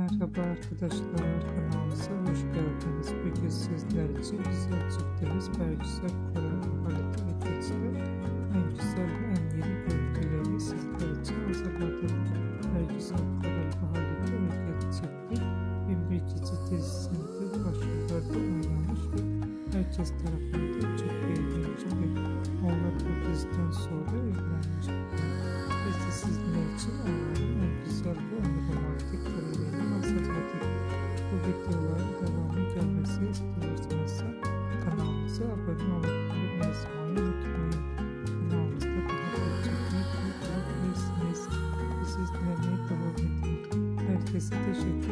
Merhaba arkadaşlar kanalımıza hoş geldiniz. Bugün sizler için güzel çiftimiz Bergüzel Koral Halit Ayteç'te en güzel ve en yeni görüntüleri sizler için hazırladım. Bergüzel Halit Ayteç çifti Bin Bir Gece dizisinde başrollerde oynamış ve herkes tarafından çok beğenilmiş ve onlar bu diziden sonra evlenmişler. Victorano novamente a vocês que gostam desse canal. Se eu apoio uma vez muito ruim, não está para o conhecimento, precisamente, provavelmente, deve ter sido cheio de